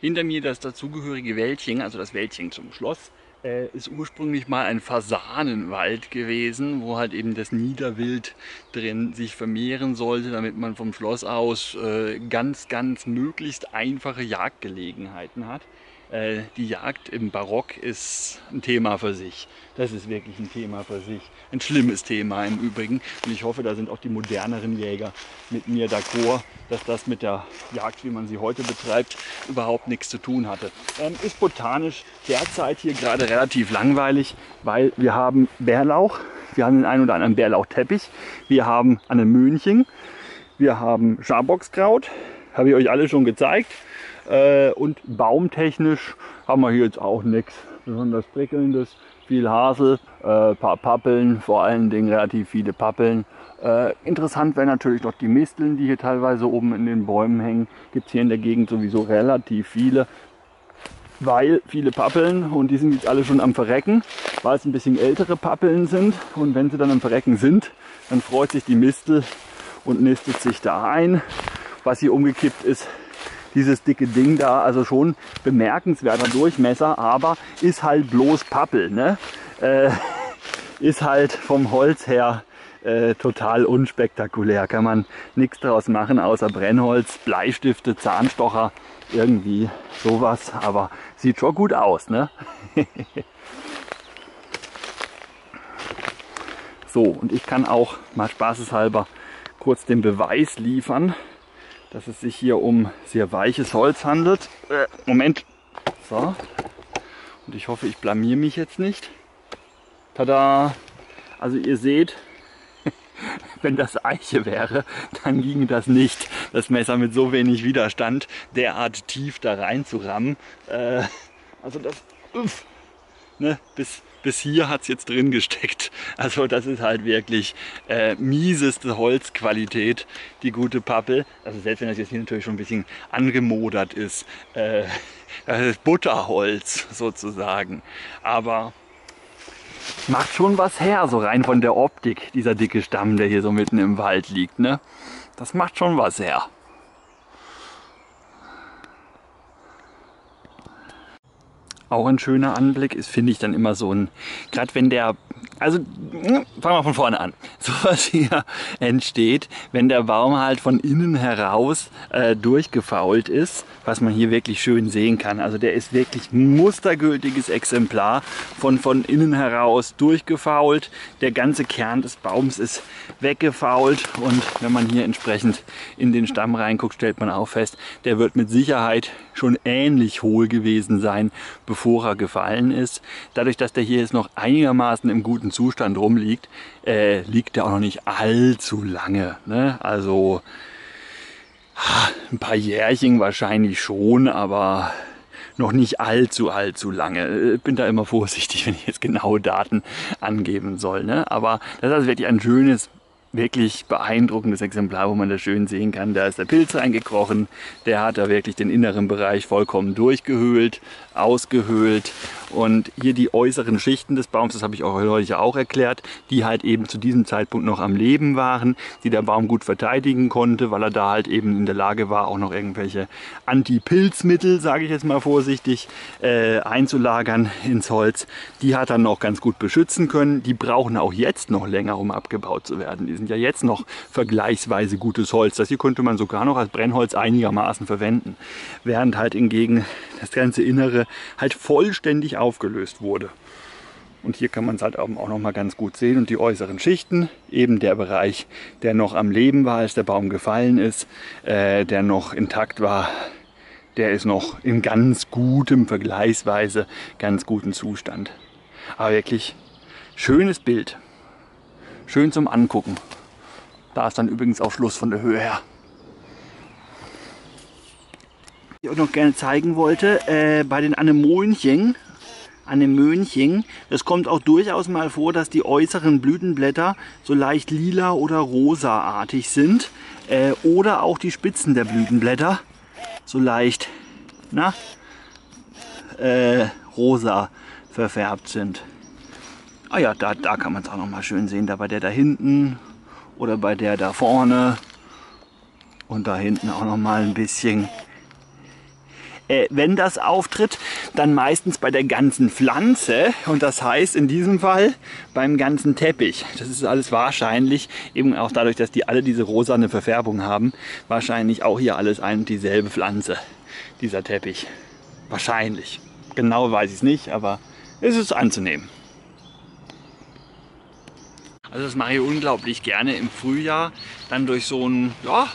Hinter mir das dazugehörige Wäldchen, also das Wäldchen zum Schloss, äh, ist ursprünglich mal ein Fasanenwald gewesen, wo halt eben das Niederwild drin sich vermehren sollte, damit man vom Schloss aus äh, ganz, ganz möglichst einfache Jagdgelegenheiten hat. Äh, die Jagd im Barock ist ein Thema für sich. Das ist wirklich ein Thema für sich. Ein schlimmes Thema im Übrigen. Und ich hoffe, da sind auch die moderneren Jäger mit mir d'accord, dass das mit der Jagd, wie man sie heute betreibt, überhaupt nichts zu tun hatte. Ähm, ist botanisch derzeit hier gerade relativ langweilig, weil wir haben Bärlauch, wir haben den einen oder anderen Bärlauchteppich, wir haben Anemönchen, wir haben Schaboxkraut, habe ich euch alle schon gezeigt. Äh, und baumtechnisch haben wir hier jetzt auch nichts besonders prickelndes. Viel Hasel, äh, paar Pappeln, vor allen Dingen relativ viele Pappeln. Äh, interessant wäre natürlich noch die Misteln, die hier teilweise oben in den Bäumen hängen. Gibt es hier in der Gegend sowieso relativ viele, weil viele Pappeln und die sind jetzt alle schon am Verrecken, weil es ein bisschen ältere Pappeln sind. Und wenn sie dann am Verrecken sind, dann freut sich die Mistel und nistet sich da ein. Was hier umgekippt ist, dieses dicke Ding da, also schon bemerkenswerter Durchmesser, aber ist halt bloß Pappel. Ne? Äh, ist halt vom Holz her äh, total unspektakulär. Kann man nichts draus machen außer Brennholz, Bleistifte, Zahnstocher, irgendwie sowas. Aber sieht schon gut aus. Ne? so, und ich kann auch mal spaßeshalber kurz den Beweis liefern, dass es sich hier um sehr weiches Holz handelt. Äh, Moment. So. Und ich hoffe, ich blamier mich jetzt nicht. Tada! Also ihr seht, wenn das Eiche wäre, dann ginge das nicht, das Messer mit so wenig Widerstand derart tief da rein zu rammen. Äh, also das, uff, ne, bis, bis hier hat es jetzt drin gesteckt. Also das ist halt wirklich äh, mieseste Holzqualität, die gute Pappel. Also selbst wenn das jetzt hier natürlich schon ein bisschen angemodert ist. Äh, das ist Butterholz sozusagen. Aber macht schon was her, so rein von der Optik, dieser dicke Stamm, der hier so mitten im Wald liegt. Ne? Das macht schon was her. Auch ein schöner Anblick. Ist, finde ich dann immer so ein, gerade wenn der, also hm, fangen wir von vorne an, so was hier entsteht, wenn der Baum halt von innen heraus äh, durchgefault ist, was man hier wirklich schön sehen kann. Also der ist wirklich ein mustergültiges Exemplar von von innen heraus durchgefault. Der ganze Kern des Baums ist weggefault und wenn man hier entsprechend in den Stamm reinguckt, stellt man auch fest, der wird mit Sicherheit schon ähnlich hohl gewesen sein, bevor er gefallen ist. Dadurch, dass der hier jetzt noch einigermaßen im guten Zustand rumliegt, äh, liegt der auch noch nicht allzu lange. Ne? Also ein paar Jährchen wahrscheinlich schon, aber noch nicht allzu, allzu lange. Ich bin da immer vorsichtig, wenn ich jetzt genaue Daten angeben soll. Ne? Aber das ist also wirklich ein schönes wirklich beeindruckendes Exemplar, wo man das schön sehen kann. Da ist der Pilz reingekrochen, der hat da wirklich den inneren Bereich vollkommen durchgehöhlt, ausgehöhlt und hier die äußeren Schichten des Baums, das habe ich auch heute auch erklärt, die halt eben zu diesem Zeitpunkt noch am Leben waren, die der Baum gut verteidigen konnte, weil er da halt eben in der Lage war, auch noch irgendwelche Anti-Pilzmittel, sage ich jetzt mal vorsichtig, äh, einzulagern ins Holz. Die hat er noch ganz gut beschützen können. Die brauchen auch jetzt noch länger, um abgebaut zu werden. Die sind ja jetzt noch vergleichsweise gutes Holz. Das hier könnte man sogar noch als Brennholz einigermaßen verwenden. Während halt hingegen das ganze Innere halt vollständig aufgelöst wurde. Und hier kann man es halt auch noch mal ganz gut sehen. Und die äußeren Schichten, eben der Bereich, der noch am Leben war, als der Baum gefallen ist, äh, der noch intakt war, der ist noch in ganz gutem, vergleichsweise ganz guten Zustand. Aber wirklich schönes Bild. Schön zum Angucken. Da ist dann übrigens auch Schluss von der Höhe her. Was ich euch noch gerne zeigen wollte, äh, bei den Anemonchen, Anemönchen, das kommt auch durchaus mal vor, dass die äußeren Blütenblätter so leicht lila oder rosaartig sind. Äh, oder auch die Spitzen der Blütenblätter so leicht na, äh, rosa verfärbt sind. Ah ja, da, da kann man es auch noch mal schön sehen, da bei der da hinten oder bei der da vorne und da hinten auch noch mal ein bisschen Äh, wenn das auftritt, dann meistens bei der ganzen Pflanze und das heißt in diesem Fall beim ganzen Teppich. Das ist alles wahrscheinlich, eben auch dadurch, dass die alle diese rosane Verfärbung haben, wahrscheinlich auch hier alles ein und dieselbe Pflanze, dieser Teppich. Wahrscheinlich. Genau weiß ich es nicht, aber es ist anzunehmen. Also das mache ich unglaublich gerne im Frühjahr, dann durch so einen, ja,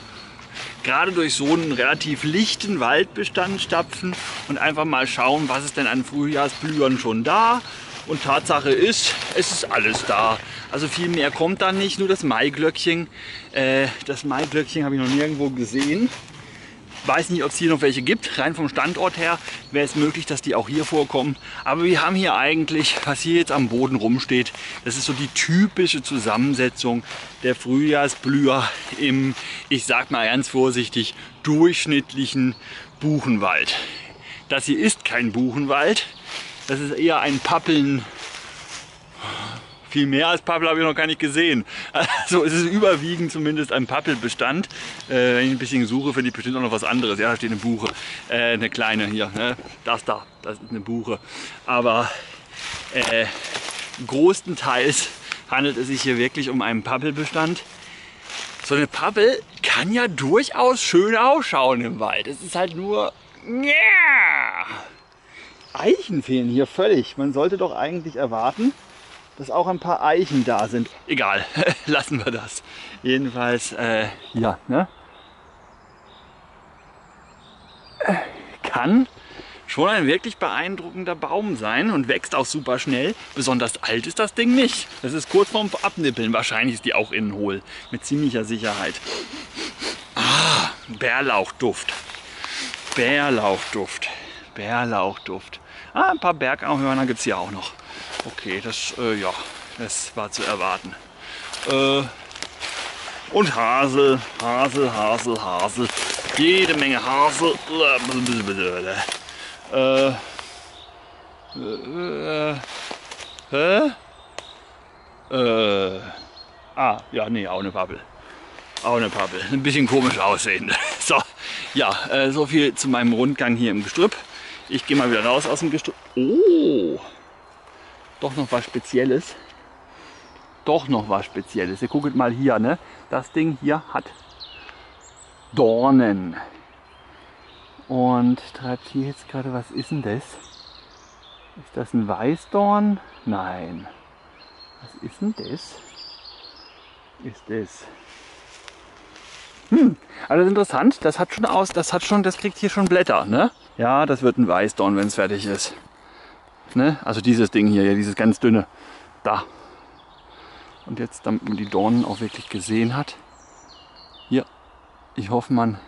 gerade durch so einen relativ lichten Waldbestand stapfen und einfach mal schauen, was ist denn an Frühjahrsblühern schon da. Und Tatsache ist, es ist alles da. Also viel mehr kommt da nicht, nur das Maiglöckchen. Äh, das Maiglöckchen habe ich noch nirgendwo gesehen. Weiß nicht, ob es hier noch welche gibt. Rein vom Standort her wäre es möglich, dass die auch hier vorkommen. Aber wir haben hier eigentlich, was hier jetzt am Boden rumsteht, das ist so die typische Zusammensetzung der Frühjahrsblüher im, ich sag mal ganz vorsichtig, durchschnittlichen Buchenwald. Das hier ist kein Buchenwald. Das ist eher ein Pappeln viel mehr als Pappel habe ich noch gar nicht gesehen. Also es ist überwiegend zumindest ein Pappelbestand. Äh, wenn ich ein bisschen suche, finde ich bestimmt auch noch was anderes. Ja, da steht eine Buche. Äh, eine kleine hier. Ne? Das da, das ist eine Buche. Aber äh, größtenteils handelt es sich hier wirklich um einen Pappelbestand. So eine Pappel kann ja durchaus schön ausschauen im Wald. Es ist halt nur... Yeah! Eichen fehlen hier völlig. Man sollte doch eigentlich erwarten, dass auch ein paar Eichen da sind. Egal, lassen wir das. Jedenfalls, äh, ja, ne? Kann schon ein wirklich beeindruckender Baum sein und wächst auch super schnell. Besonders alt ist das Ding nicht. Das ist kurz vorm Abnippeln. Wahrscheinlich ist die auch innen hohl. Mit ziemlicher Sicherheit. Ah, Bärlauchduft. Bärlauchduft. Bärlauchduft. Ah, ein paar Bergahorner gibt es hier auch noch. Okay, das, äh, ja, das war zu erwarten. Äh, und Hasel, Hasel, Hasel, Hasel. Jede Menge Hasel. Äh, äh, hä? Äh, ah, ja, nee, auch eine Pappel. Auch eine Pappel. Ein bisschen komisch aussehend. So, ja, äh, so viel zu meinem Rundgang hier im Gestrüpp. Ich gehe mal wieder raus aus dem Gestrüpp. Oh, doch noch was Spezielles. Doch noch was Spezielles. Ihr guckt mal hier, ne? Das Ding hier hat Dornen. Und treibt hier jetzt gerade, was ist denn das? Ist das ein Weißdorn? Nein. Was ist denn das? Ist das? Hm, also interessant. Das hat schon aus, das hat schon, das kriegt hier schon Blätter, ne? Ja, das wird ein Weißdorn, wenn es fertig ist. Ne? Also dieses Ding hier, dieses ganz dünne. Da. Und jetzt, damit man die Dornen auch wirklich gesehen hat. Hier. Ich hoffe, man...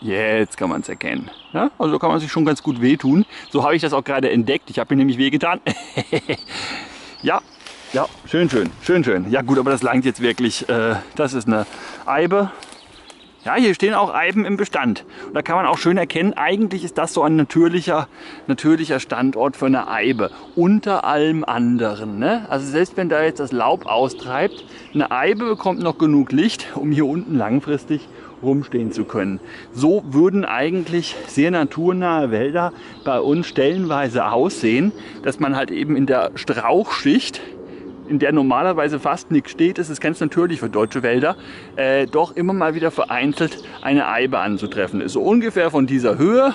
Jetzt kann man es erkennen. Ja? Also kann man sich schon ganz gut wehtun. So habe ich das auch gerade entdeckt. Ich habe mir nämlich wehgetan. ja, ja, schön, schön, schön, schön. Ja gut, aber das langt jetzt wirklich. Äh, das ist eine Eibe. Ja, hier stehen auch Eiben im Bestand. Und da kann man auch schön erkennen, eigentlich ist das so ein natürlicher, natürlicher Standort für eine Eibe. Unter allem anderen. Ne? Also selbst wenn da jetzt das Laub austreibt, eine Eibe bekommt noch genug Licht, um hier unten langfristig rumstehen zu können. So würden eigentlich sehr naturnahe Wälder bei uns stellenweise aussehen, dass man halt eben in der Strauchschicht in der normalerweise fast nichts steht, ist es ganz natürlich für deutsche Wälder, äh, doch immer mal wieder vereinzelt eine Eibe anzutreffen ist. So ungefähr von dieser Höhe,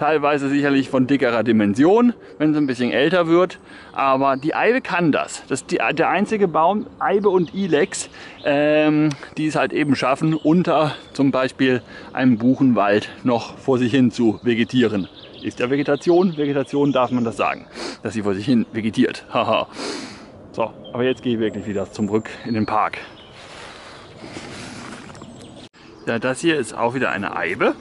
teilweise sicherlich von dickerer Dimension, wenn sie ein bisschen älter wird. Aber die Eibe kann das. Das ist die, der einzige Baum, Eibe und Ilex, ähm, die es halt eben schaffen, unter zum Beispiel einem Buchenwald noch vor sich hin zu vegetieren. Ist ja Vegetation? Vegetation darf man das sagen, dass sie vor sich hin vegetiert. Haha. So, aber jetzt gehe ich wirklich wieder zum Rück in den Park. Ja, das hier ist auch wieder eine Eibe.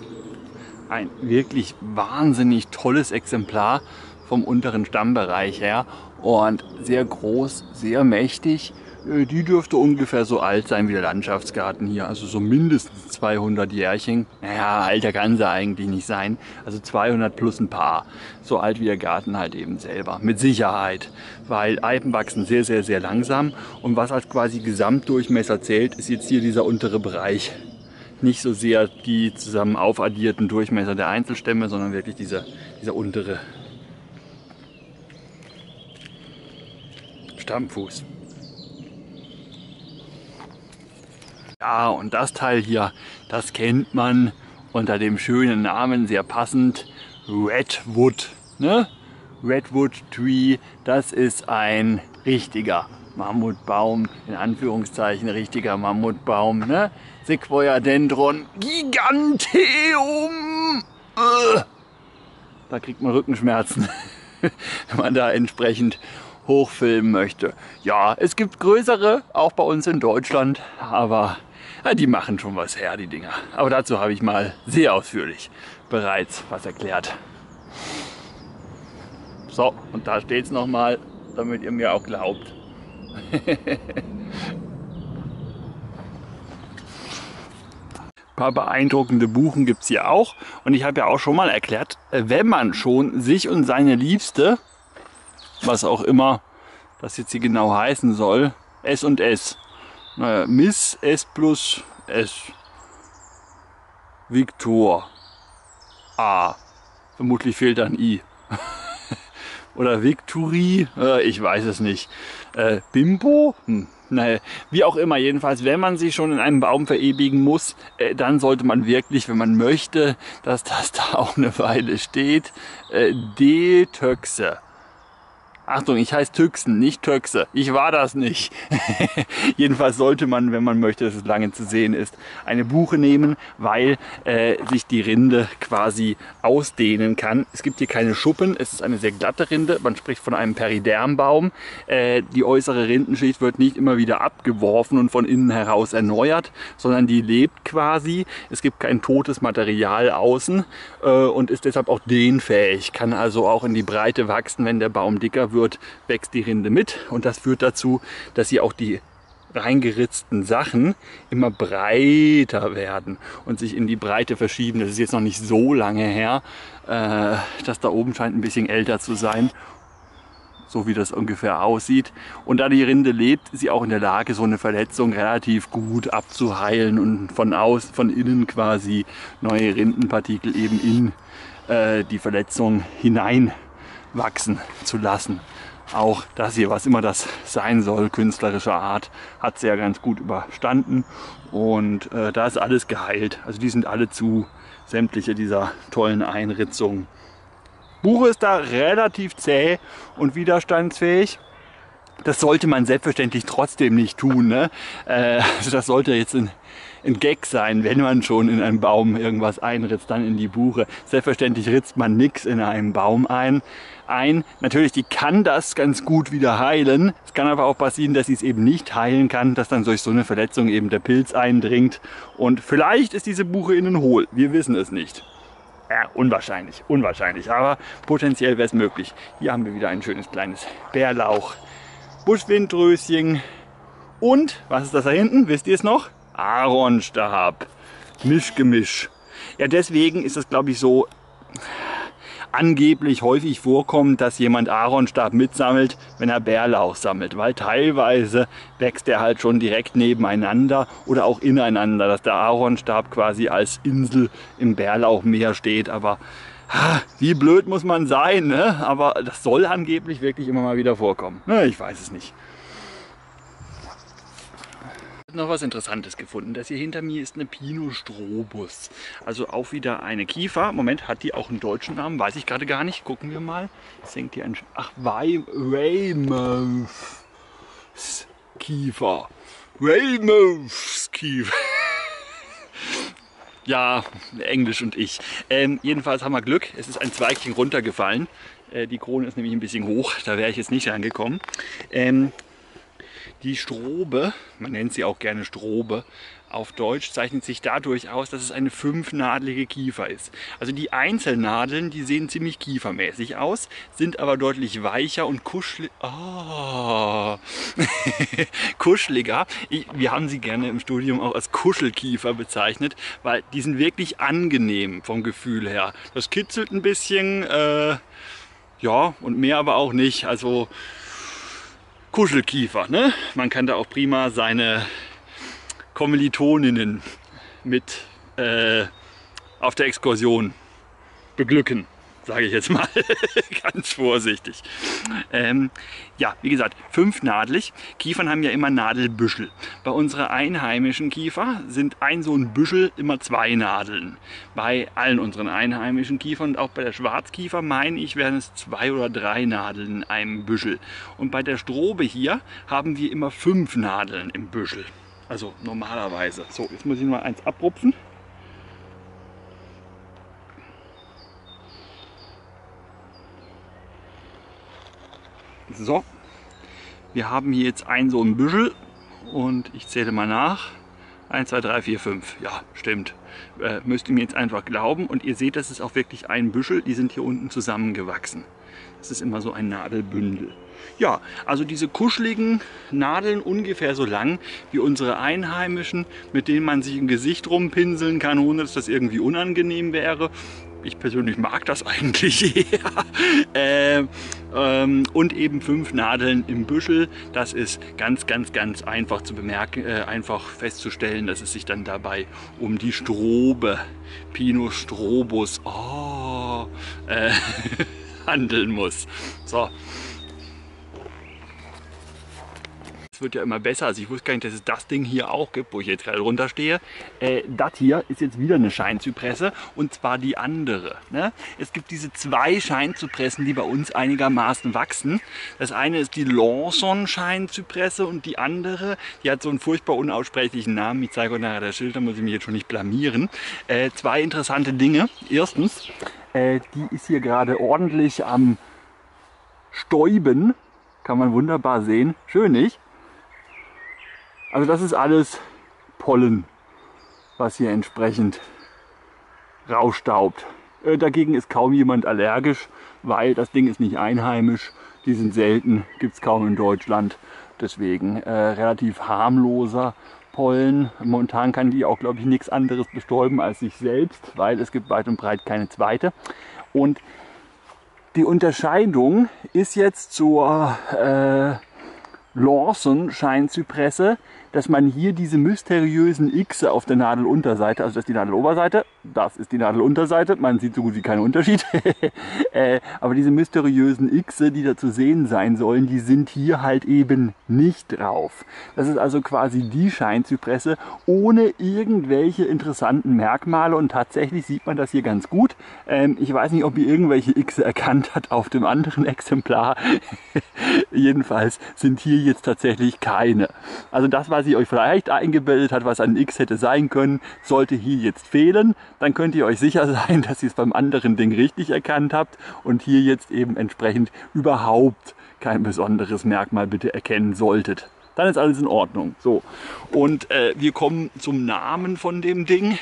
Ein wirklich wahnsinnig tolles Exemplar vom unteren Stammbereich her und sehr groß, sehr mächtig die dürfte ungefähr so alt sein wie der Landschaftsgarten hier. Also so mindestens 200 Jährchen. Naja, alter kann sie eigentlich nicht sein. Also 200 plus ein paar. So alt wie der Garten halt eben selber. Mit Sicherheit. Weil Eiben wachsen sehr, sehr, sehr langsam. Und was als quasi Gesamtdurchmesser zählt, ist jetzt hier dieser untere Bereich. nicht so sehr die zusammen aufaddierten Durchmesser der Einzelstämme, sondern wirklich dieser, dieser untere Stammfuß. Ja, und das Teil hier, das kennt man unter dem schönen Namen, sehr passend, Redwood. Ne? Redwood Tree, das ist ein richtiger Mammutbaum, in Anführungszeichen richtiger Mammutbaum. Ne? Sequoia Dendron Giganteum. Da kriegt man Rückenschmerzen, wenn man da entsprechend hochfilmen möchte. Ja, es gibt größere, auch bei uns in Deutschland, aber ja, die machen schon was her, die Dinger. Aber dazu habe ich mal sehr ausführlich bereits was erklärt. So, und da steht es nochmal, damit ihr mir auch glaubt. Ein paar beeindruckende Buchen gibt es hier auch. Und ich habe ja auch schon mal erklärt, wenn man schon sich und seine Liebste, was auch immer das jetzt hier genau heißen soll, S und S, naja, Miss S plus S, Victor A, vermutlich fehlt ein I. Oder Victory, äh, ich weiß es nicht. Äh, Bimbo? Hm. Naja, wie auch immer, jedenfalls, wenn man sich schon in einem Baum verewigen muss, äh, dann sollte man wirklich, wenn man möchte, dass das da auch eine Weile steht, äh, Detöxe Achtung, ich heiße Tüxen, nicht Töxe. Ich war das nicht. Jedenfalls sollte man, wenn man möchte, dass es lange zu sehen ist, eine Buche nehmen, weil äh, sich die Rinde quasi ausdehnen kann. Es gibt hier keine Schuppen, es ist eine sehr glatte Rinde. Man spricht von einem Peridermbaum. Äh, die äußere Rindenschicht wird nicht immer wieder abgeworfen und von innen heraus erneuert, sondern die lebt quasi. Es gibt kein totes Material außen äh, und ist deshalb auch dehnfähig. Kann also auch in die Breite wachsen, wenn der Baum dicker wird wird, wächst die Rinde mit und das führt dazu, dass sie auch die reingeritzten Sachen immer breiter werden und sich in die Breite verschieben. Das ist jetzt noch nicht so lange her. Äh, das da oben scheint ein bisschen älter zu sein, so wie das ungefähr aussieht. Und da die Rinde lebt, ist sie auch in der Lage, so eine Verletzung relativ gut abzuheilen und von außen, von innen quasi neue Rindenpartikel eben in äh, die Verletzung hinein wachsen zu lassen. Auch das hier, was immer das sein soll, künstlerischer Art, hat sie ja ganz gut überstanden. Und äh, da ist alles geheilt. Also die sind alle zu, sämtliche dieser tollen Einritzungen. Buche ist da relativ zäh und widerstandsfähig. Das sollte man selbstverständlich trotzdem nicht tun. Ne? Äh, also das sollte jetzt in ein Gag sein, wenn man schon in einen Baum irgendwas einritzt, dann in die Buche. Selbstverständlich ritzt man nichts in einem Baum ein. Ein. Natürlich, die kann das ganz gut wieder heilen. Es kann aber auch passieren, dass sie es eben nicht heilen kann, dass dann durch so eine Verletzung eben der Pilz eindringt. Und vielleicht ist diese Buche innen hohl. Wir wissen es nicht. Ja, unwahrscheinlich, unwahrscheinlich, aber potenziell wäre es möglich. Hier haben wir wieder ein schönes kleines Bärlauch, Buschwindröschen und, was ist das da hinten? Wisst ihr es noch? Aaronstab. Mischgemisch. Ja, deswegen ist es, glaube ich, so angeblich häufig vorkommt, dass jemand Aaronstab mitsammelt, wenn er Bärlauch sammelt, weil teilweise wächst er halt schon direkt nebeneinander oder auch ineinander, dass der Aaronstab quasi als Insel im Bärlauchmeer steht, aber wie blöd muss man sein, ne? aber das soll angeblich wirklich immer mal wieder vorkommen. Ich weiß es nicht noch was Interessantes gefunden. Das hier hinter mir ist eine Pinostrobus. Also auch wieder eine Kiefer. Moment, hat die auch einen deutschen Namen? Weiß ich gerade gar nicht. Gucken wir mal. Hängt hier ein... Ach, Weymouth Kiefer. Weymouth Kiefer. ja, Englisch und ich. Ähm, jedenfalls haben wir Glück. Es ist ein Zweigchen runtergefallen. Äh, die Krone ist nämlich ein bisschen hoch. Da wäre ich jetzt nicht rangekommen. Ähm, die Strobe, man nennt sie auch gerne Strobe, auf Deutsch zeichnet sich dadurch aus, dass es eine fünfnadelige Kiefer ist. Also die Einzelnadeln, die sehen ziemlich kiefermäßig aus, sind aber deutlich weicher und kuschelig. Oh. kuscheliger. Ich, wir haben sie gerne im Studium auch als Kuschelkiefer bezeichnet, weil die sind wirklich angenehm vom Gefühl her. Das kitzelt ein bisschen, äh, ja, und mehr aber auch nicht. Also Kuschelkiefer. Ne? Man kann da auch prima seine Kommilitoninnen mit äh, auf der Exkursion beglücken sage ich jetzt mal ganz vorsichtig. Ähm, ja, wie gesagt, fünfnadelig. Kiefern haben ja immer Nadelbüschel. Bei unserer einheimischen Kiefer sind ein so ein Büschel immer zwei Nadeln. Bei allen unseren einheimischen Kiefern und auch bei der Schwarzkiefer, meine ich, werden es zwei oder drei Nadeln in einem Büschel. Und bei der Strobe hier haben wir immer fünf Nadeln im Büschel. Also normalerweise. So, jetzt muss ich mal eins abrupfen. So, wir haben hier jetzt ein so ein Büschel und ich zähle mal nach. 1, 2, 3, 4, 5. Ja, stimmt. Äh, müsst ihr mir jetzt einfach glauben. Und ihr seht, das ist auch wirklich ein Büschel. Die sind hier unten zusammengewachsen. Das ist immer so ein Nadelbündel. Ja, also diese kuscheligen Nadeln ungefähr so lang wie unsere einheimischen, mit denen man sich im Gesicht rumpinseln kann, ohne dass das irgendwie unangenehm wäre ich persönlich mag das eigentlich eher. äh, ähm, und eben fünf Nadeln im Büschel. Das ist ganz, ganz, ganz einfach zu bemerken, äh, einfach festzustellen, dass es sich dann dabei um die Strobe, Pinus strobus, oh, äh, handeln muss. So, wird ja immer besser. Also ich wusste gar nicht, dass es das Ding hier auch gibt, wo ich jetzt gerade runterstehe. Äh, das hier ist jetzt wieder eine Scheinzypresse und zwar die andere. Ne? Es gibt diese zwei Scheinzypressen, die bei uns einigermaßen wachsen. Das eine ist die Lawson Scheinzypresse und die andere, die hat so einen furchtbar unaussprechlichen Namen. Ich zeige euch nachher das Schild, da muss ich mich jetzt schon nicht blamieren. Äh, zwei interessante Dinge. Erstens, äh, die ist hier gerade ordentlich am Stäuben. Kann man wunderbar sehen. Schön, nicht? Also das ist alles Pollen, was hier entsprechend rausstaubt. Äh, dagegen ist kaum jemand allergisch, weil das Ding ist nicht einheimisch. Die sind selten, gibt es kaum in Deutschland. Deswegen äh, relativ harmloser Pollen. Momentan kann die auch, glaube ich, nichts anderes bestäuben als sich selbst, weil es gibt weit und breit keine zweite. Und die Unterscheidung ist jetzt zur äh, Lawson Scheinzypresse dass man hier diese mysteriösen X auf der Nadelunterseite, also das ist die Nadeloberseite, das ist die Nadelunterseite, man sieht so gut wie keinen Unterschied, äh, aber diese mysteriösen X, die da zu sehen sein sollen, die sind hier halt eben nicht drauf. Das ist also quasi die Scheinzypresse ohne irgendwelche interessanten Merkmale und tatsächlich sieht man das hier ganz gut. Ähm, ich weiß nicht, ob ihr irgendwelche X erkannt hat auf dem anderen Exemplar. Jedenfalls sind hier jetzt tatsächlich keine. Also das war was ihr euch vielleicht eingebildet hat, was ein X hätte sein können, sollte hier jetzt fehlen. Dann könnt ihr euch sicher sein, dass ihr es beim anderen Ding richtig erkannt habt und hier jetzt eben entsprechend überhaupt kein besonderes Merkmal bitte erkennen solltet. Dann ist alles in Ordnung. So, und äh, wir kommen zum Namen von dem Ding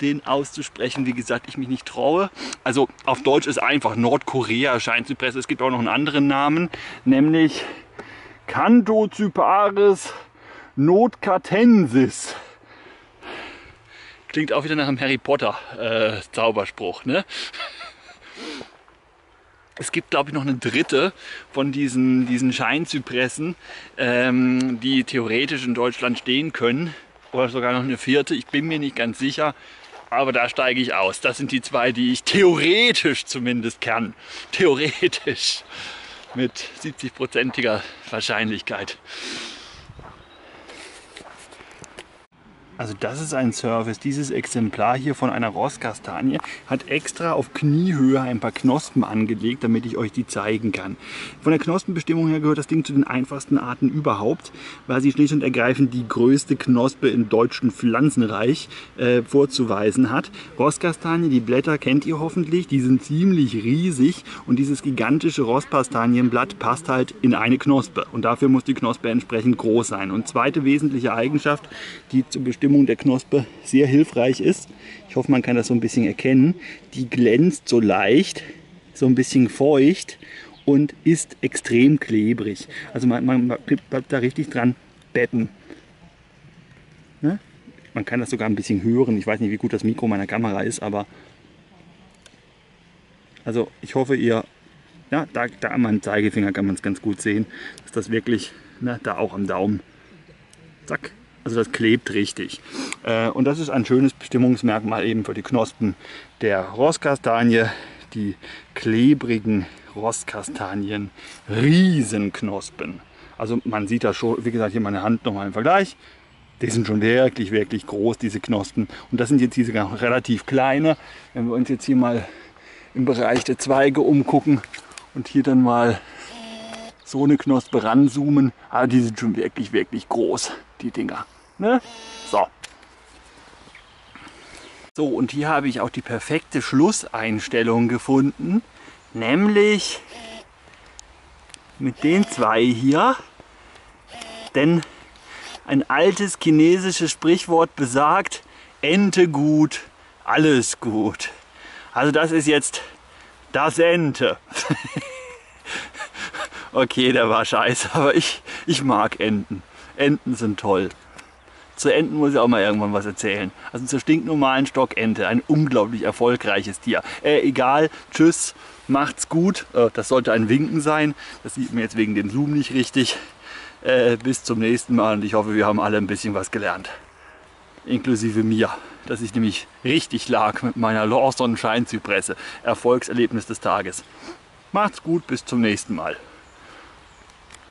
den auszusprechen. Wie gesagt, ich mich nicht traue. Also auf Deutsch ist einfach Nordkorea scheint Zypresse. Es gibt auch noch einen anderen Namen, nämlich Candocyparis Notkatensis. Klingt auch wieder nach einem Harry Potter äh, Zauberspruch, ne? Es gibt, glaube ich, noch eine dritte von diesen, diesen Scheinzypressen, ähm, die theoretisch in Deutschland stehen können. Oder sogar noch eine vierte, ich bin mir nicht ganz sicher. Aber da steige ich aus. Das sind die zwei, die ich theoretisch zumindest kann. Theoretisch. Mit 70-prozentiger Wahrscheinlichkeit. Also das ist ein Service. Dieses Exemplar hier von einer Rosskastanie hat extra auf Kniehöhe ein paar Knospen angelegt, damit ich euch die zeigen kann. Von der Knospenbestimmung her gehört das Ding zu den einfachsten Arten überhaupt, weil sie schlicht und ergreifend die größte Knospe im deutschen Pflanzenreich äh, vorzuweisen hat. Rosskastanie, die Blätter kennt ihr hoffentlich, die sind ziemlich riesig und dieses gigantische Rosskastanienblatt passt halt in eine Knospe und dafür muss die Knospe entsprechend groß sein. Und zweite wesentliche Eigenschaft, die zur Bestimmung Bestimmung der Knospe sehr hilfreich ist. Ich hoffe, man kann das so ein bisschen erkennen. Die glänzt so leicht, so ein bisschen feucht und ist extrem klebrig. Also man, man bleibt da richtig dran betten. Ne? Man kann das sogar ein bisschen hören. Ich weiß nicht, wie gut das Mikro meiner Kamera ist, aber also ich hoffe, ihr, ja, da, da an meinem Zeigefinger kann man es ganz gut sehen, dass das wirklich, ne, da auch am Daumen, zack, Also das klebt richtig. Äh, und das ist ein schönes Bestimmungsmerkmal eben für die Knospen der Rosskastanie. Die klebrigen Rosskastanien, Riesenknospen. Also man sieht da schon, wie gesagt, hier meine Hand nochmal im Vergleich. Die sind schon wirklich, wirklich groß, diese Knospen. Und das sind jetzt diese relativ kleine. Wenn wir uns jetzt hier mal im Bereich der Zweige umgucken und hier dann mal so eine Knospe ranzoomen, ah, die sind schon wirklich, wirklich groß, die Dinger. Ne? So. So, und hier habe ich auch die perfekte Schlusseinstellung gefunden, nämlich mit den zwei hier. Denn ein altes chinesisches Sprichwort besagt, Ente gut, alles gut. Also das ist jetzt das Ente. okay, der war scheiße, aber ich, ich mag Enten. Enten sind toll. Zu Enten muss ich auch mal irgendwann was erzählen. Also zur stinknormalen Stockente, ein unglaublich erfolgreiches Tier. Äh, egal, tschüss, macht's gut. Äh, das sollte ein Winken sein. Das sieht man jetzt wegen dem Zoom nicht richtig. Äh, bis zum nächsten Mal und ich hoffe, wir haben alle ein bisschen was gelernt. Inklusive mir, dass ich nämlich richtig lag mit meiner Lawson Scheinzypresse. Erfolgserlebnis des Tages. Macht's gut, bis zum nächsten Mal.